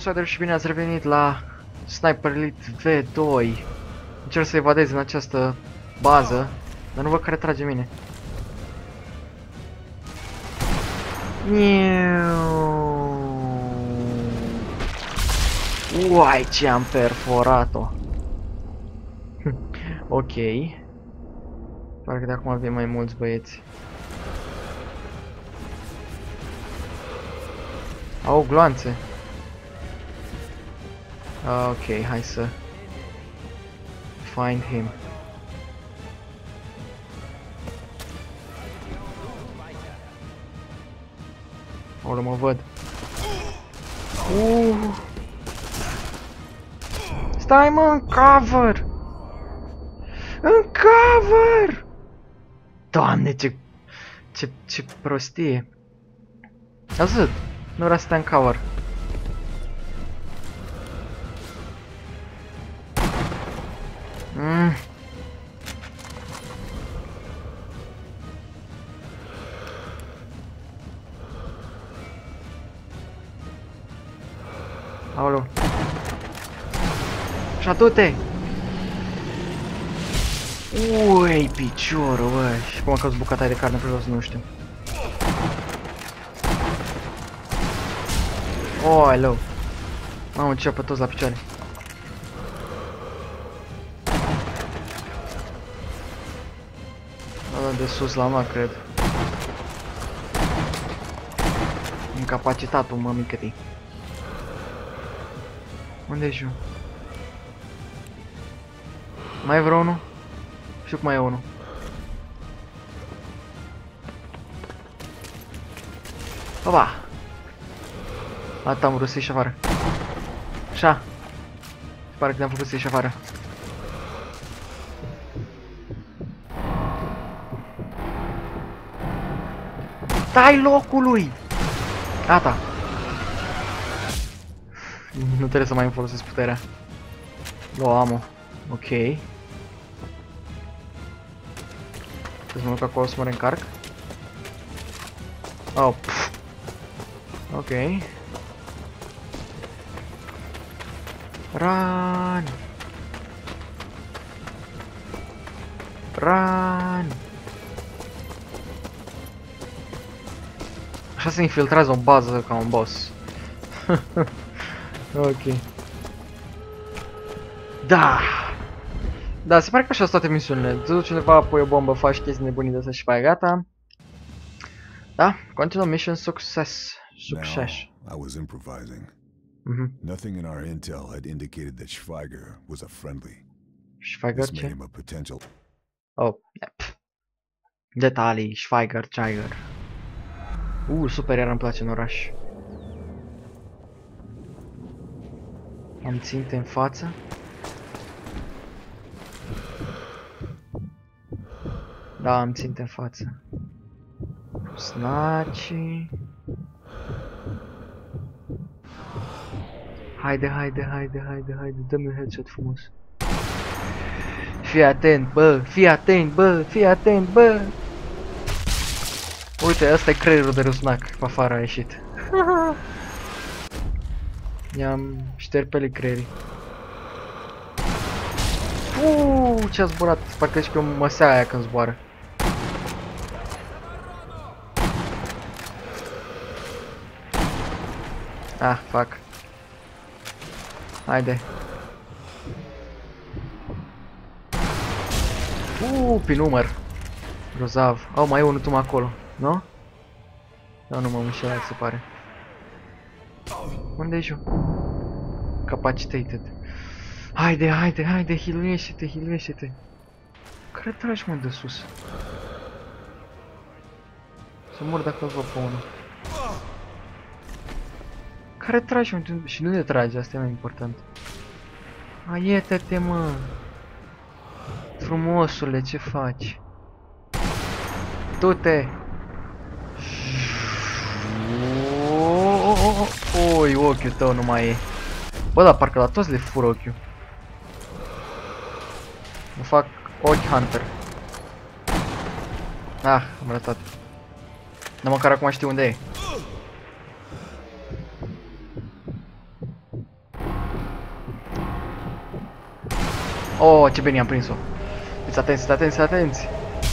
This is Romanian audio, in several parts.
Outsider și bine ați revenit la Sniper Elite V2 Încerc să evadez în această bază Dar nu văd care trage mine. Uai ce am perforat-o. Ok. Parcă de acum avem mai mulți băieți. Au gloanțe Ah, ok, hi sir. find him. Ori mă văd. Uh. Stai mă în cover! În cover! Doamne, ce... Ce, ce prostie. Auzit, nu vrea să stai în cover. Mm. Aoleu. Și du-te! Ui, piciorul, bă. Și cum a căzut bucata de carne pe jos, nu știu. Oh, hello. Mamă, ce apă toți la picioare. De sus la mă, cred. Incapacitatul, mă, mică Unde ești eu? Mai e vreo unul? Știu cum mai e unul. Opa! Atât am vrut să ieși afară. Așa. Pare că ne-am făcut să afară. Dai locului! Gata. Nu trebuie să mai îmi folosesc puterea. O am Ok. Trebuie să mă duc acolo să mă reîncarc. Oh, pf. Ok. Run! Run! Așa se infiltrează o bază ca un boss. ok. Da! Da, se pare că așa sunt toate misiunile. Te duci undeva, pui o bombă, faci chestii nebunii de să și faci gata. Da, continuă mission success. Success. Now, I was improvising. Mhm. Mm Nothing in our intel had indicated that Schweiger was a friendly. Schweiger This made ce? him a potential Oh, pf. Detalii, Schweiger, Schweiger. Uh, super, iar îmi place în oraș. Am ținte în față. Da, am ținte în față. Snaci. Haide, haide, haide, haide, haide, dă-mi un headshot frumos. Fii atent, bă, fii atent, bă, fii atent, bă. Uite, ăsta e creierul de rusnac, pe afară a ieșit. I-am ștert pe creierii. Uuu, ce-a zburat, parcă și pe măsea aia când zboară. Ah, fuck. Haide. Uuu, pe număr. Grozav. Au, mai e unul tu acolo, nu? Da, nu m-am înșelat, se pare. Unde ești eu? Capacitated. Haide, haide, haide, hiluiește-te, hiluiește-te. Care tragi, mă, de sus? Să mor dacă vă pe unul. Care tragi, mă? Și nu ne tragi, asta e mai important. Aiete-te, mă. Frumosule, ce faci? Du-te! Oi, ochiul tău nu mai e. Bă, dar parcă la toți le fur ochiul. Mă fac ochi hunter. Ah, am ratat. Dar măcar acum știu unde e. Oh, ce bine am prins-o. Fiți atenți, atenți, atenți.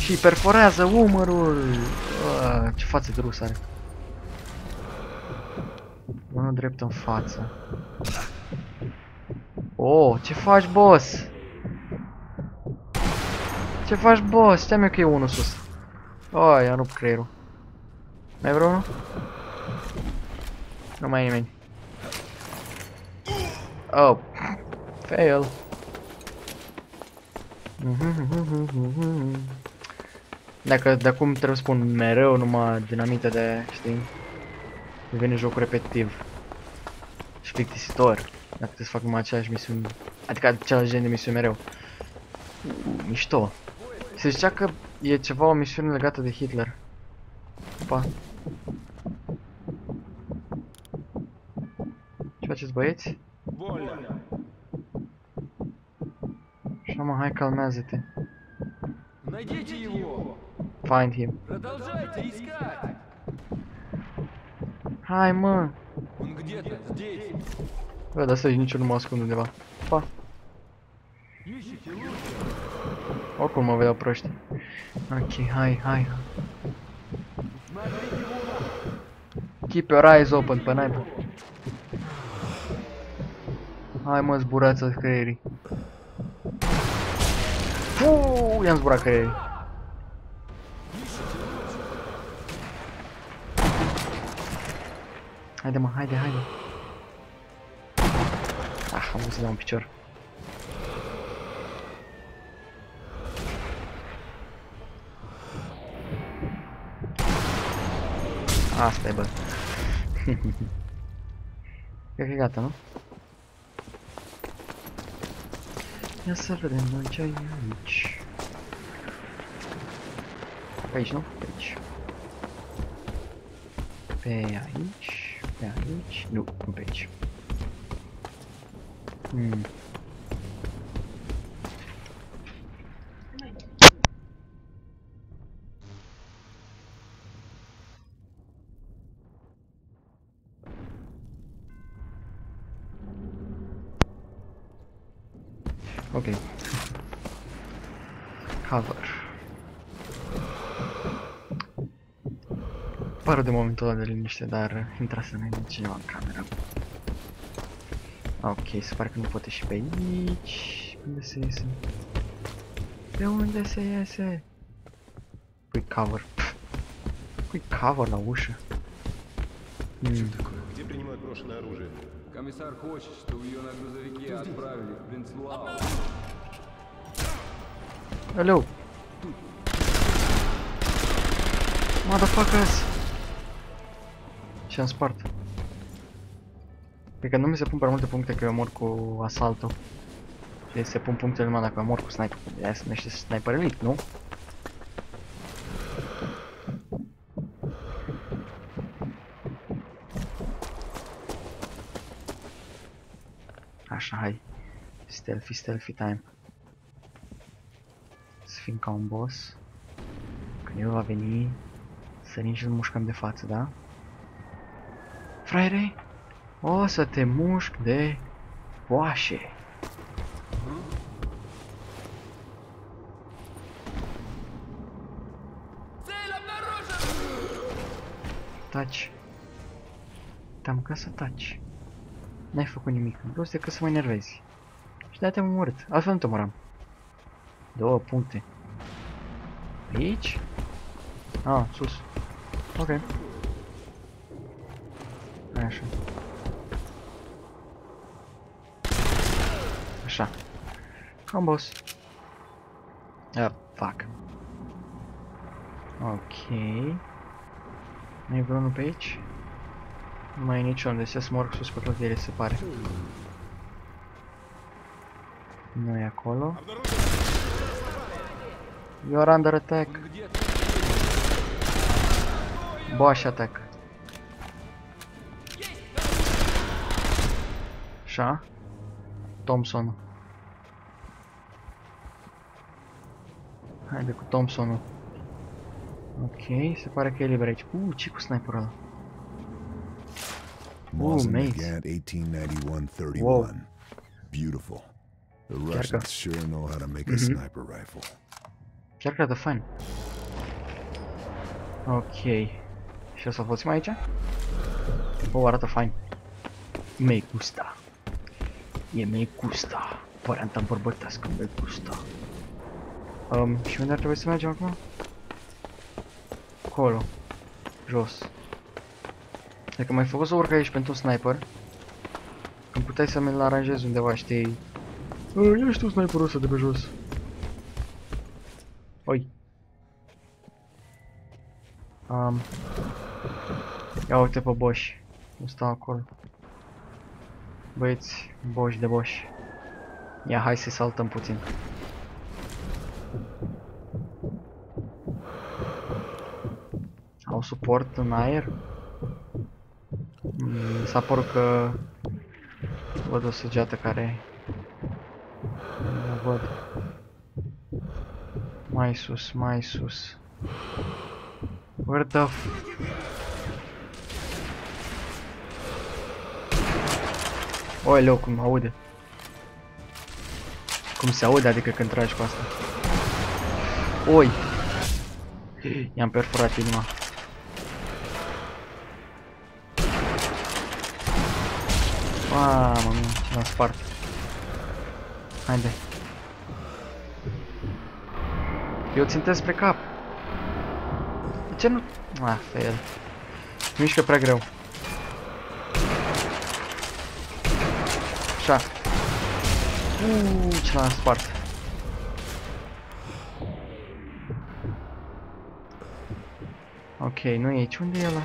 Și perforează umărul. Ah, ce față de rus are. Unul drept în față. Oh, ce faci, boss? Ce faci, boss? Știam eu că e unul sus. Oh, i-a rupt creierul. Mai vreau unul? Nu mai e nimeni. Oh. Fail. Dacă de acum trebuie să spun mereu numai dinamite de, știi, devine jocul repetitiv și plictisitor. Dacă trebuie să fac numai aceleași misiuni, adică același gen de misiuni mereu. Uh, mișto. Se zicea că e ceva o misiune legată de Hitler. Opa. Ce faceți băieți? Așa mă, hai calmează-te. Найдите его! Find him. Продолжайте искать! Hai, mă! Bă, dar stai, nici eu nu mă ascund undeva. Pa! Oricum mă vedeau proști. Ok, hai, hai. Keep your eyes open, pe naiba. Hai mă, zburați creierii. Uuu, i-am zburat creierii. Haide mă, haide, haide. Ah, dau un picior. Asta e, bă. Cred că e gata, nu? Ia să vedem noi ce ai aici. Pe aici, nu? Pe aici. Pe aici. Pe aici. Nu, nu pe aici. Hmm. Ok. Cover. de momentul ăla de liniște, dar intrase înainte cineva în cameră. Ok, se pare că nu poate și pe aici. Unde se iese? De unde se iese? Pui cover. Pff. Pui cover la ușă. Hmm. Где принимают брошенное оружие? Комиссар хочет, чтобы ее на грузовике отправили в Принцлау. Hello. Motherfuckers. Și am spart. Cred că nu mi se pun prea multe puncte că eu mor cu asaltul. Și se pun punctele numai dacă eu mor cu sniper. Aia se numește sniper elite, nu? Așa, hai. Stealthy, stealthy time. Să fim ca un boss. Când el va veni, sărim și îl mușcăm de față, da? fraierei? O să te mușc de boașe. Taci. Te-am ca să taci. N-ai făcut nimic în plus decât să mă enervezi. Și de-aia te-am omorât. Altfel nu te omoram. Două puncte. Aici? Ah, sus. Ok. Așa. Așa. Am boss. Ah, fuck. Ok. Mai e vreunul pe aici? Nu mai e niciun, deci se smorg sus pe tot ele, se pare. Nu e acolo. You're under attack. Bosch attack. Așa. Thompson. Haide cu Thompsonul. Ok, se pare că e liber aici. Uh, ce cu sniperul ăla? Moss and mace. Nagant, 1891-31. Whoa. Beautiful. The Chiar că- Russians sure know how to make a Mhm. sniper rifle. Chiar că arată fain. Ok. Și o să folosim aici? O, arată fain. Me gusta. E me gusta. Varianta bărbătească, me gusta. Um, și unde ar trebui să mergem acum? Acolo. Jos. Dacă mai făcut să urc aici pentru un sniper, când puteai să mi-l aranjezi undeva, știi? Uh, ia știu sniperul ăsta de pe jos. Oi. Um. Ia uite pe Bosch. Nu stau acolo. Băieți, Bosch de Bosch. Ia, hai să saltăm puțin. Au suport în aer? Mm, Mi s-a părut că văd o săgeată care nu văd. Mai sus, mai sus. Where the f Oileu, cum aude. Cum se aude, adică când tragi cu asta. Oi! I-am perforat inima. Mamă mia, ce l-am spart. Haide. Eu țintesc spre cap. De ce nu... Ah, fail. Mișcă prea greu. Așa. Uuu, ce l-am spart. Ok, nu e aici. Unde e ăla?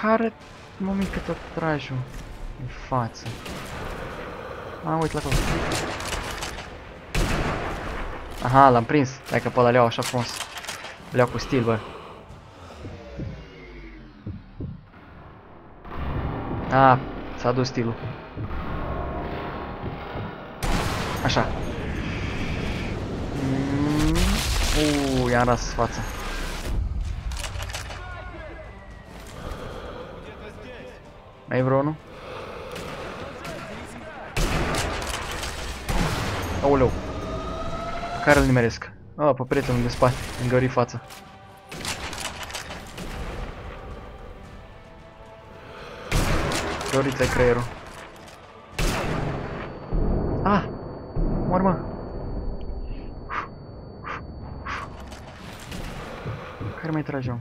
Care... Mămică tot trajul în față. A, uite la acolo. Aha, l-am prins. Dacă pe ăla le iau așa frumos. Le iau cu stil, bă. A, s-a dus stilul. Așa. Mm, Uuu, i-am ras fața. Mai e vreo unul? Aoleu. Care îl nimeresc? Ah, pe prietenul de spate, îmi gări fața. Doriți-ai creierul. Ah! Mor, mă! Care mai trage -o?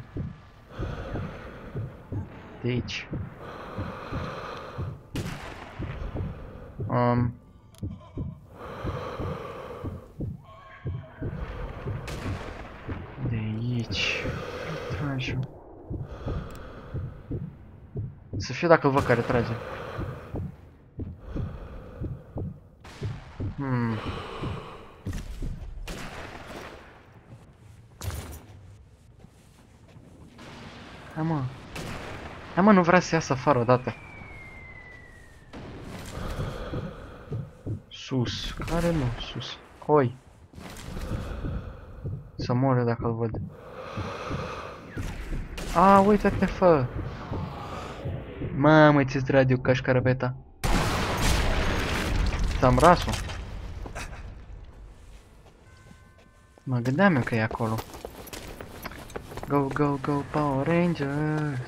De aici. Um. De aici. Trage -o. Să fie dacă îl văd care trage. Hmm. Hai mă. Hai mă, nu vrea să iasă afară odată. Sus. Care nu? Sus. Oi. Să moare dacă îl văd. A, uite-te, fă. Mamă, ți-ți radio ca șcarabeta. Ți-am rasul. Mă gândeam eu că e acolo. Go, go, go, Power Rangers!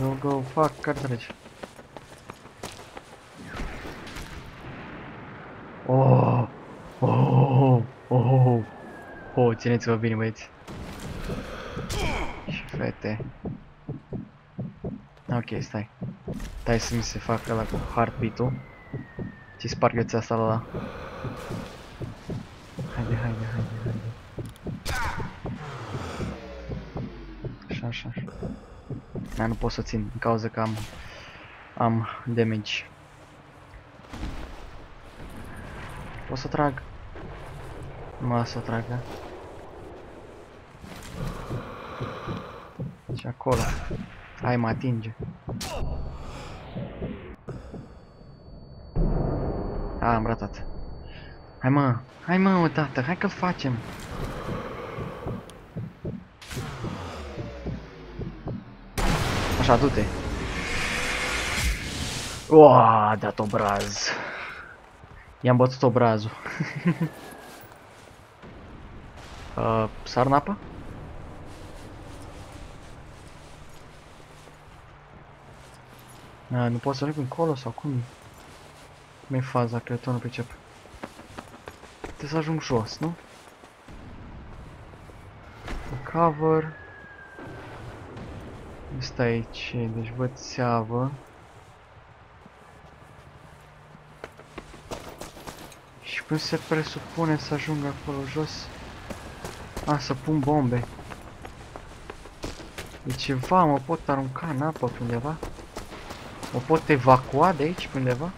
Go, go, fuck, cartridge. Oh, oh, oh, oh, oh, țineți-vă bine, băieți. Și fete. Ok, stai. Stai să mi se facă la cu heartbeat-ul. Ți sparg eu ți asta la ăla. Haide, haide, haide, haide. Așa, așa, așa. Mai nu pot să țin din cauza că am am damage. Pot să trag. Mă să trag, da? Și acolo. Hai, mă atinge. A, am ratat. Hai mă, hai mă, mă, tată, hai că facem. Așa, du-te. Uaa, a dat obraz. I-am bătut obrazul. uh, sar în apă? A, nu pot să merg încolo sau cum? Cum e faza? Cred că nu pricep. Trebuie să ajung jos, nu? Cover. Asta aici, deci văd țeavă. Și cum se presupune să ajung acolo jos? A, să pun bombe. E ceva, mă pot arunca în apă pe undeva? Mă pot evacua de aici pe undeva?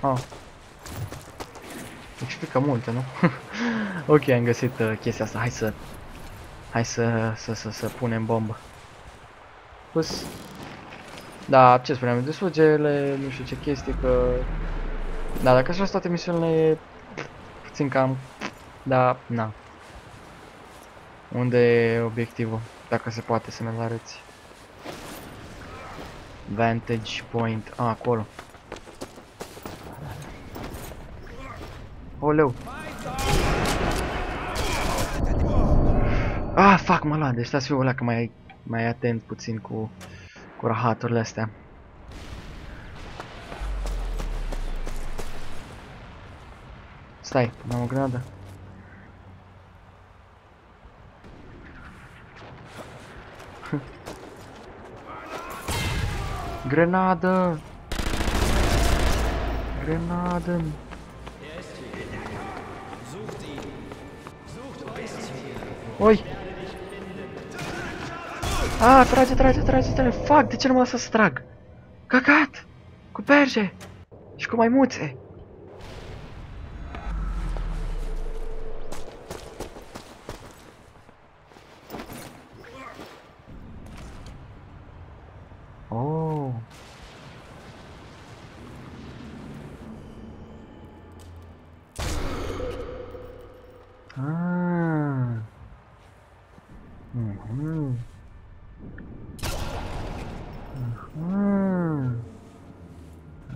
Ah. Explică multe, nu? ok, am găsit uh, chestia asta. Hai să... Hai să, să, să, să punem bombă. Pus. Da, ce spuneam, desfugele, nu știu ce chestii, că... Da, dacă așa toate misiunile e puțin cam... Da, na. Unde e obiectivul? Dacă se poate să ne-l arăți. Vantage point. A, acolo. Oleu. Ah, fac, mă lua, deci stați fiul ăla că mai, mai atent puțin cu, cu rahaturile astea. Stai, am o granadă. Grenadă! Grenadă! Oi! Ah, trage, trage, trage, trage! Fac, de ce nu mă lasă să trag? Cacat! Cu berge! Și cu maimuțe! Ah.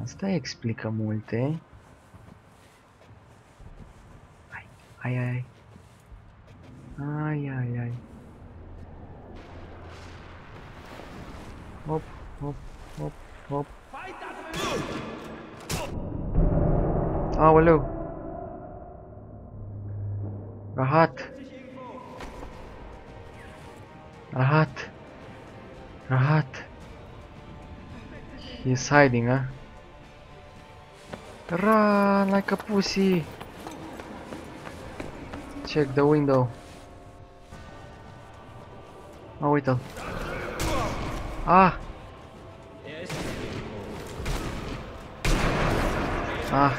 Asta explică multe. Ai, ai, ai. Ai, ai, ai. Hop, hop, hop, hop. Aoleu. Rahat. Rahat. He's hiding, huh? Run like a pussy. Check the window. Oh, uite-l. Ah! Ah.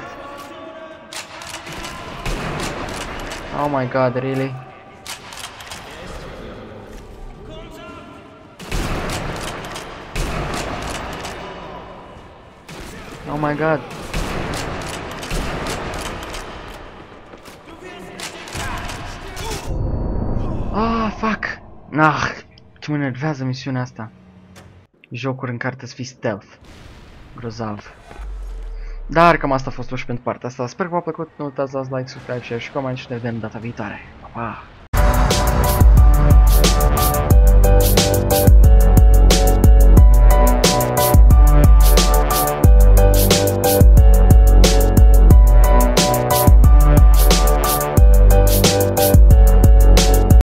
Oh my god, really? Oh my god. Ah, fuck. Ah, ce mă enervează misiunea asta. Jocuri în care trebuie să fii stealth. Grozav. Dar cam asta a fost și pentru partea asta. Sper că v-a plăcut. Nu uitați să dați like, subscribe, share și coment și ne vedem data viitoare. Pa, pa!